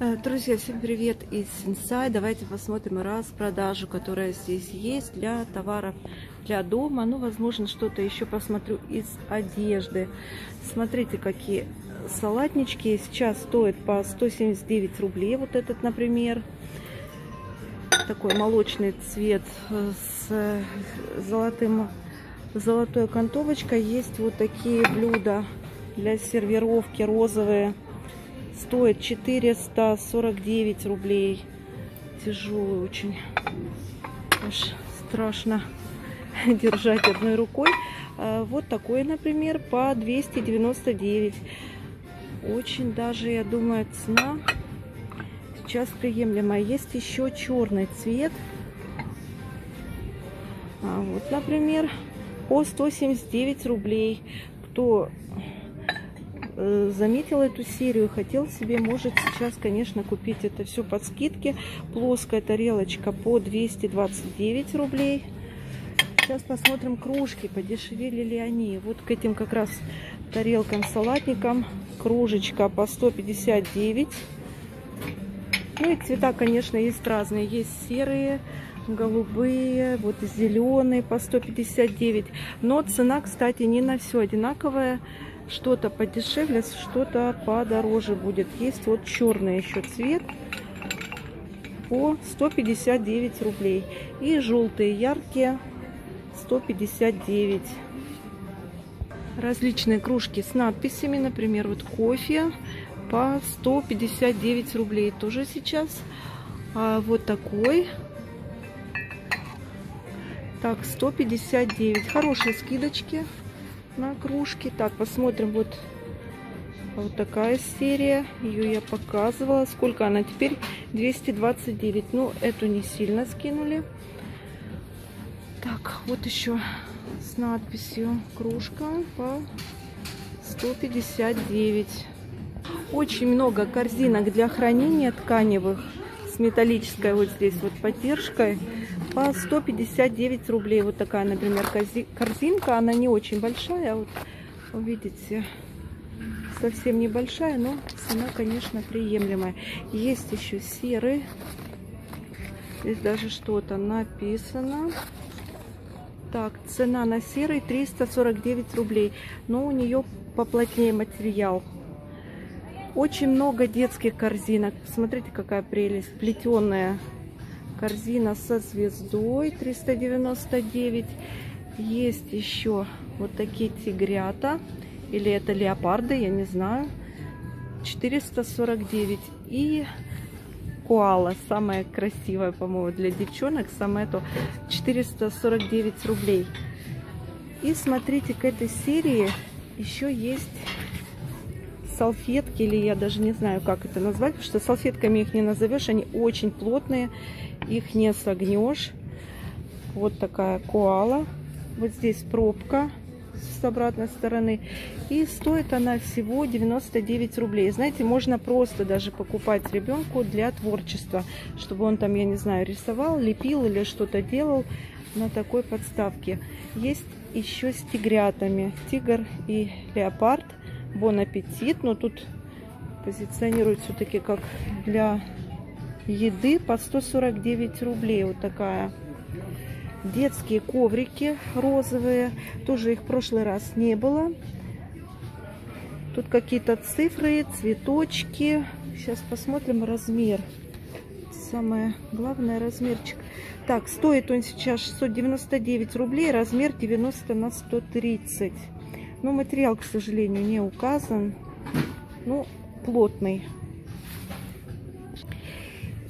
Э, друзья, всем привет из Сенсай. Давайте посмотрим распродажу, которая здесь есть для товаров для дома. Ну, возможно, что-то еще посмотрю из одежды. Смотрите, какие салатнички. Сейчас стоят по 179 рублей. Вот этот, например. Такой молочный цвет с золотым, золотой окантовочкой. Есть вот такие блюда для сервировки розовые стоит 449 рублей. Тяжелый очень. Аж страшно держать одной рукой. А вот такой, например, по 299. Очень даже, я думаю, цена сейчас приемлемая. Есть еще черный цвет. А вот, например, по 179 рублей. Кто Э, заметил эту серию, хотел себе, может сейчас, конечно, купить это все под скидки. Плоская тарелочка по 229 рублей. Сейчас посмотрим кружки, подешевели ли они. Вот к этим как раз тарелкам, салатникам кружечка по 159. Ну и цвета, конечно, есть разные. Есть серые, голубые, вот зеленые по 159. Но цена, кстати, не на все одинаковая что-то подешевле, что-то подороже будет. Есть вот черный еще цвет по 159 рублей. И желтые яркие 159. Различные кружки с надписями, например, вот кофе по 159 рублей. Тоже сейчас а вот такой. Так, 159. Хорошие скидочки на кружки. Так, посмотрим, вот, вот такая серия. Ее я показывала. Сколько она теперь? 229. Ну, эту не сильно скинули. Так, вот еще с надписью кружка по 159. Очень много корзинок для хранения тканевых с металлической вот здесь вот поддержкой по 159 рублей. Вот такая, например, корзинка. Она не очень большая. Вот видите, совсем небольшая, но цена, конечно, приемлемая. Есть еще серый. Здесь даже что-то написано. Так, цена на серый 349 рублей. Но у нее поплотнее материал. Очень много детских корзинок. Смотрите, какая прелесть. Плетеная корзина со звездой 399. Есть еще вот такие тигрята. Или это леопарды, я не знаю. 449. И коала, самая красивая, по-моему, для девчонок. Самое то 449 рублей. И смотрите, к этой серии еще есть салфетки, или я даже не знаю, как это назвать, потому что салфетками их не назовешь, они очень плотные, их не согнешь. Вот такая коала. Вот здесь пробка с обратной стороны. И стоит она всего 99 рублей. Знаете, можно просто даже покупать ребенку для творчества, чтобы он там, я не знаю, рисовал, лепил или что-то делал на такой подставке. Есть еще с тигрятами. Тигр и леопард. Бон аппетит. Но тут позиционируют все-таки как для еды по 149 рублей. Вот такая. Детские коврики розовые. Тоже их в прошлый раз не было. Тут какие-то цифры, цветочки. Сейчас посмотрим размер. Самое главное размерчик. Так, стоит он сейчас 699 рублей. Размер 90 на 130. Но материал, к сожалению, не указан. Ну, плотный.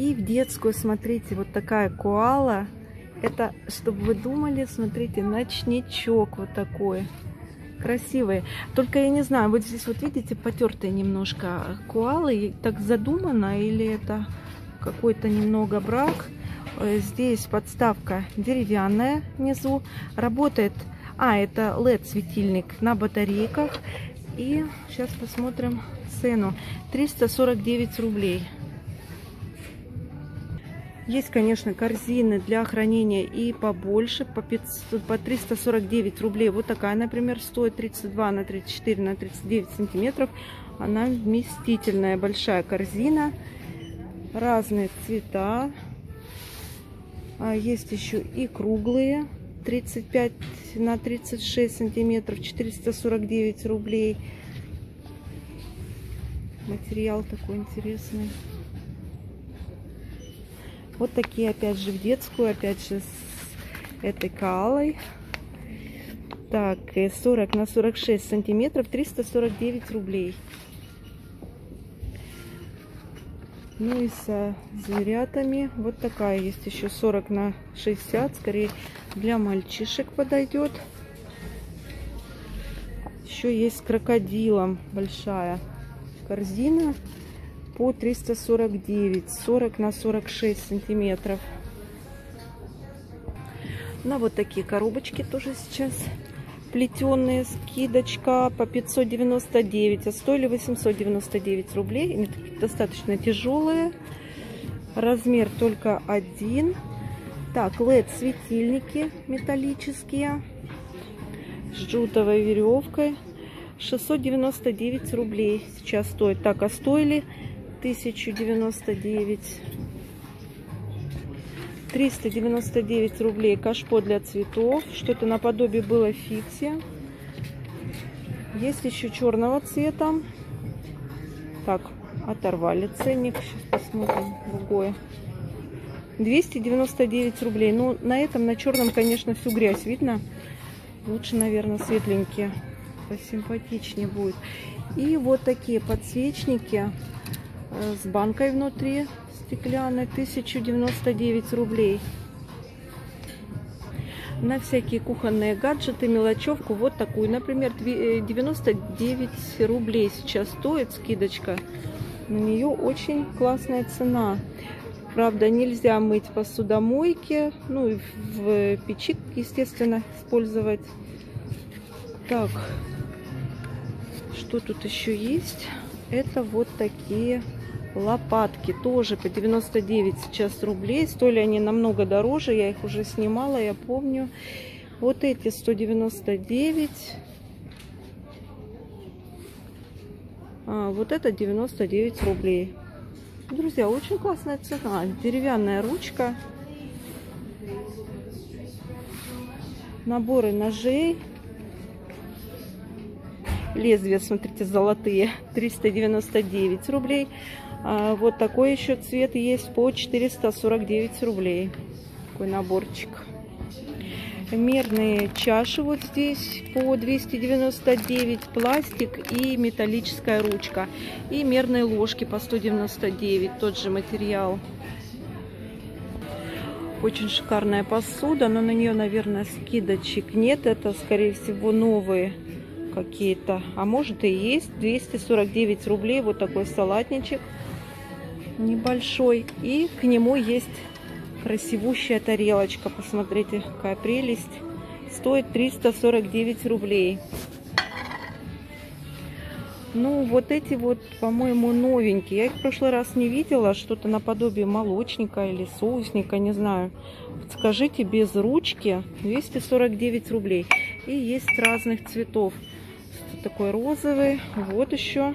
И в детскую, смотрите, вот такая куала. Это, чтобы вы думали, смотрите, ночничок вот такой. Красивый. Только я не знаю, вот здесь вот видите, потертые немножко куалы. Так задумано или это какой-то немного брак. Э, здесь подставка деревянная внизу. Работает... А, это LED светильник на батарейках. И сейчас посмотрим цену. 349 рублей. Есть, конечно, корзины для хранения и побольше, по, 500, по 349 рублей. Вот такая, например, стоит 32 на 34 на 39 сантиметров. Она вместительная, большая корзина. Разные цвета. А есть еще и круглые. 35 на 36 сантиметров, 449 рублей. Материал такой интересный. Вот такие, опять же, в детскую, опять же, с этой калой. Так, 40 на 46 сантиметров, 349 рублей. Ну и со зверятами вот такая есть еще 40 на 60, скорее для мальчишек подойдет. Еще есть с крокодилом большая корзина по 349, 40 на 46 сантиметров. На вот такие коробочки тоже сейчас плетеные, скидочка по 599, а стоили 899 рублей. Они достаточно тяжелые. Размер только один. Так, LED светильники металлические с джутовой веревкой. 699 рублей сейчас стоит. Так, а стоили 1099. 399 рублей кашпо для цветов. Что-то наподобие было фикси. Есть еще черного цвета. Так, оторвали ценник. Сейчас посмотрим другое. 299 рублей. Ну, на этом, на черном, конечно, всю грязь видно. Лучше, наверное, светленькие. Посимпатичнее будет. И вот такие подсвечники с банкой внутри стеклянной 1099 рублей на всякие кухонные гаджеты, мелочевку, вот такую, например, 99 э, рублей сейчас стоит скидочка. На нее очень классная цена. Правда, нельзя мыть посудомойки, ну и в печи, естественно, использовать. Так, что тут еще есть? Это вот такие лопатки тоже по 99 сейчас рублей. Стоили они намного дороже, я их уже снимала, я помню. Вот эти 199. А, вот это 99 рублей. Друзья, очень классная цена. Деревянная ручка. Наборы ножей. Лезвия, смотрите, золотые. 399 рублей. А, вот такой еще цвет есть по 449 рублей. Такой наборчик. Мерные чаши вот здесь по 299, пластик и металлическая ручка. И мерные ложки по 199, тот же материал. Очень шикарная посуда, но на нее, наверное, скидочек нет. Это, скорее всего, новые какие-то. А может и есть. 249 рублей вот такой салатничек небольшой. И к нему есть красивущая тарелочка. Посмотрите, какая прелесть. Стоит 349 рублей. Ну, вот эти вот, по-моему, новенькие. Я их в прошлый раз не видела. Что-то наподобие молочника или соусника, не знаю. Скажите, без ручки 249 рублей. И есть разных цветов. Такой розовый. Вот еще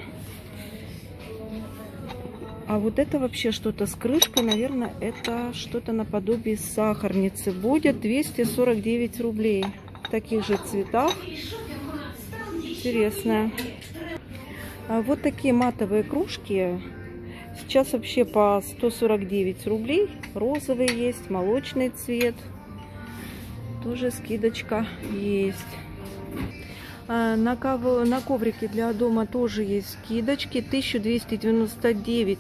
а вот это вообще что-то с крышкой, наверное, это что-то наподобие сахарницы. Будет 249 рублей. В таких же цветах. Интересно. А вот такие матовые кружки. Сейчас вообще по 149 рублей. Розовый есть, молочный цвет. Тоже скидочка есть. А, на, ков... на коврике для дома тоже есть скидочки. 1299.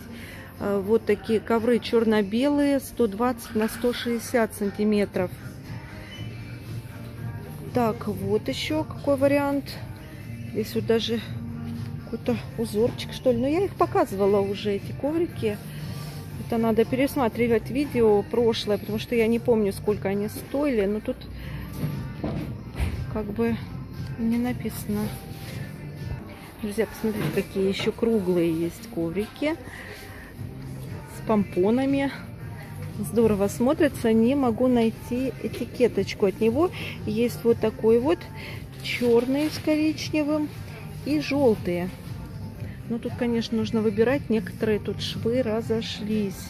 А, вот такие ковры черно-белые. 120 на 160 сантиметров. Так, вот еще какой вариант. Здесь вот даже какой-то узорчик, что ли. Но я их показывала уже, эти коврики. Это надо пересматривать видео прошлое, потому что я не помню, сколько они стоили. Но тут как бы не написано. Друзья, посмотрите, какие еще круглые есть коврики с помпонами. здорово смотрится. Не могу найти этикеточку от него. Есть вот такой вот черный с коричневым и желтые. Ну, тут, конечно, нужно выбирать. Некоторые тут швы разошлись.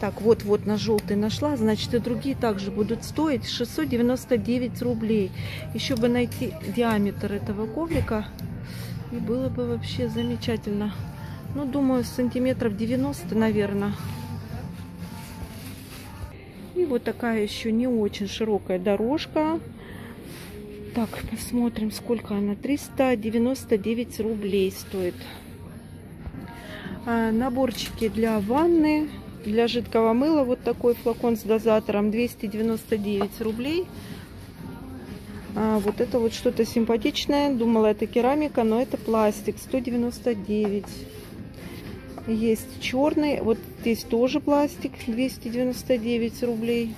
Так, вот-вот на желтый нашла. Значит, и другие также будут стоить 699 рублей. Еще бы найти диаметр этого коврика. И было бы вообще замечательно. Ну, думаю, сантиметров 90, наверное. И вот такая еще не очень широкая дорожка. Так, посмотрим, сколько она. 399 рублей стоит. А, наборчики для ванны, для жидкого мыла. Вот такой флакон с дозатором. 299 рублей. А, вот это вот что-то симпатичное. Думала, это керамика, но это пластик. 199 есть черный. Вот здесь тоже пластик. 299 рублей.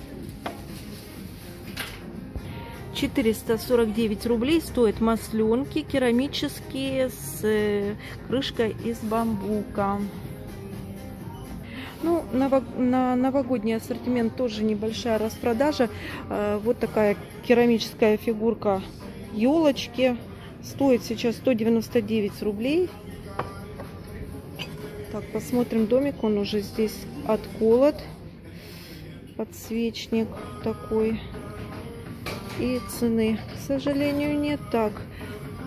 449 рублей стоят масленки керамические с э, крышкой из бамбука. Ну, на новогодний ассортимент тоже небольшая распродажа. Э, вот такая керамическая фигурка елочки. Стоит сейчас 199 рублей. Так, посмотрим домик. Он уже здесь отколот. Подсвечник такой. И цены, к сожалению, нет. Так,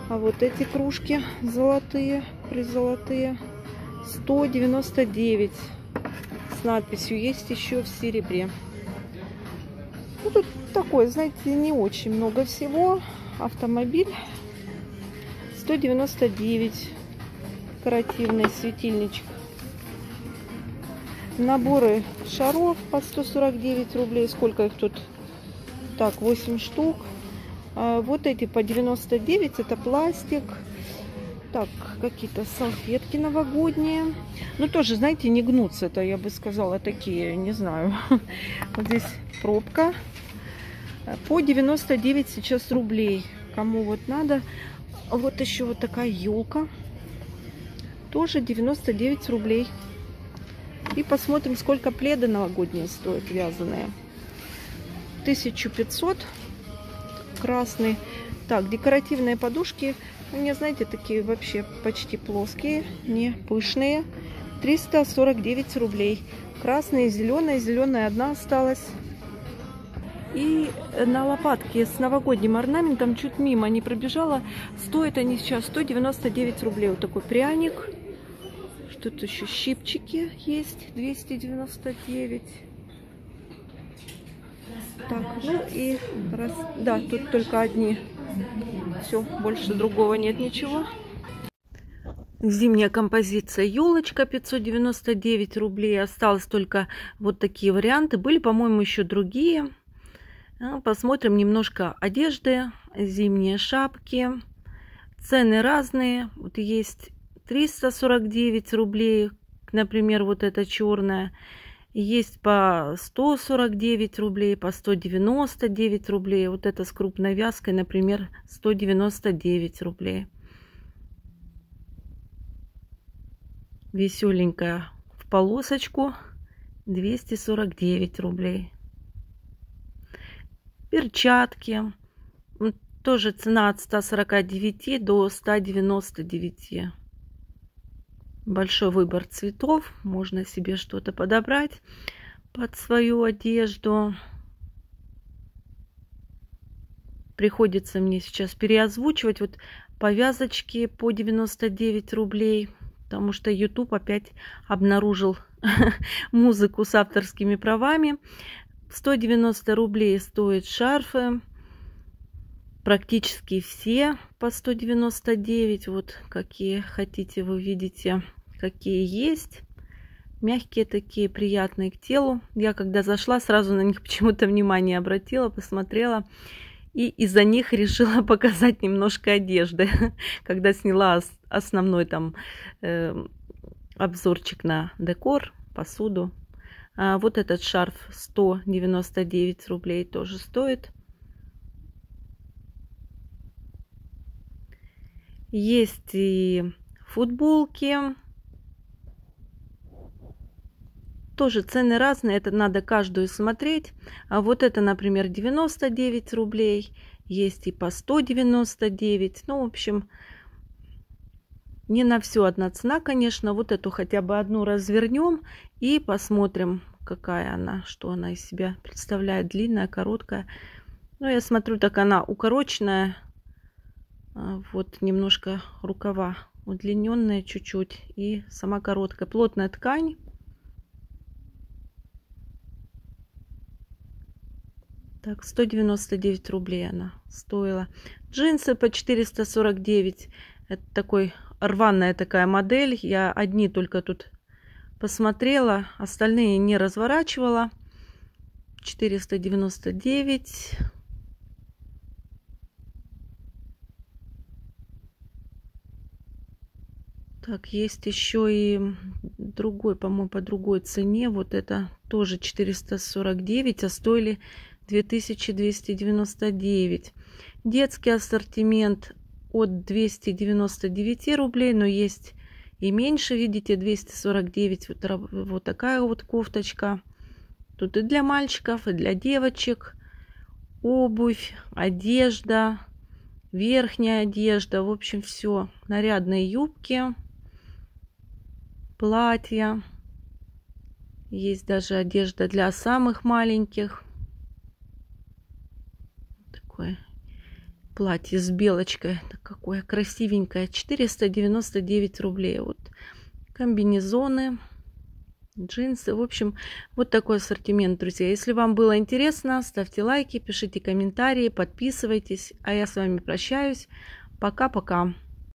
а вот эти кружки золотые, призолотые, 199 надписью есть еще в серебре. Ну, тут такое, знаете, не очень много всего. Автомобиль 199 декоративный светильничек. Наборы шаров по 149 рублей. Сколько их тут? Так, 8 штук. А вот эти по 99. Это пластик. Так, какие-то салфетки новогодние. Ну, тоже, знаете, не гнутся. Это, я бы сказала, такие, не знаю. Вот здесь пробка. По 99 сейчас рублей. Кому вот надо. Вот еще вот такая елка. Тоже 99 рублей. И посмотрим, сколько пледы новогодние стоят вязаные. 1500 красный. Так, декоративные подушки. У меня, знаете, такие вообще почти плоские, не пышные. 349 рублей. Красные, зеленые. Зеленая одна осталась. И на лопатке с новогодним орнаментом чуть мимо не пробежала. Стоят они сейчас 199 рублей. Вот такой пряник. Тут еще щипчики есть, 299. Так, ну и раз, да, тут только одни. Все, больше другого нет ничего. Зимняя композиция елочка 599 рублей. Осталось только вот такие варианты. Были, по-моему, еще другие. А, посмотрим немножко одежды, зимние шапки. Цены разные. Вот есть 349 рублей, например, вот эта черная. Есть по 149 рублей, по 199 рублей. Вот эта с крупной вязкой, например, 199 рублей. Веселенькая в полосочку 249 рублей. Перчатки. Тоже цена от 149 до 199 большой выбор цветов. Можно себе что-то подобрать под свою одежду. Приходится мне сейчас переозвучивать вот повязочки по 99 рублей, потому что YouTube опять обнаружил музыку с авторскими правами. 190 рублей стоят шарфы. Практически все по 199. Вот какие хотите вы видите, какие есть. Мягкие такие, приятные к телу. Я когда зашла, сразу на них почему-то внимание обратила, посмотрела. И из-за них решила показать немножко одежды. Когда сняла основной там э, обзорчик на декор, посуду. А вот этот шарф 199 рублей тоже стоит. Есть и футболки. тоже цены разные, это надо каждую смотреть. А вот это, например, 99 рублей, есть и по 199. Ну, в общем, не на все одна цена, конечно. Вот эту хотя бы одну развернем и посмотрим, какая она, что она из себя представляет. Длинная, короткая. Ну, я смотрю, так она укороченная. А, вот немножко рукава удлиненная чуть-чуть и сама короткая. Плотная ткань. Так, 199 рублей она стоила. Джинсы по 449. Это такой рваная такая модель. Я одни только тут посмотрела, остальные не разворачивала. 499. Так, есть еще и другой, по-моему, по другой цене. Вот это тоже 449, а стоили 2299. Детский ассортимент от 299 рублей, но есть и меньше, видите, 249. Вот, вот такая вот кофточка. Тут и для мальчиков, и для девочек. Обувь, одежда, верхняя одежда. В общем, все. Нарядные юбки, платья. Есть даже одежда для самых маленьких. Такое платье с белочкой. Какое красивенькое. 499 рублей. Вот комбинезоны, джинсы. В общем, вот такой ассортимент, друзья. Если вам было интересно, ставьте лайки, пишите комментарии, подписывайтесь. А я с вами прощаюсь. Пока-пока.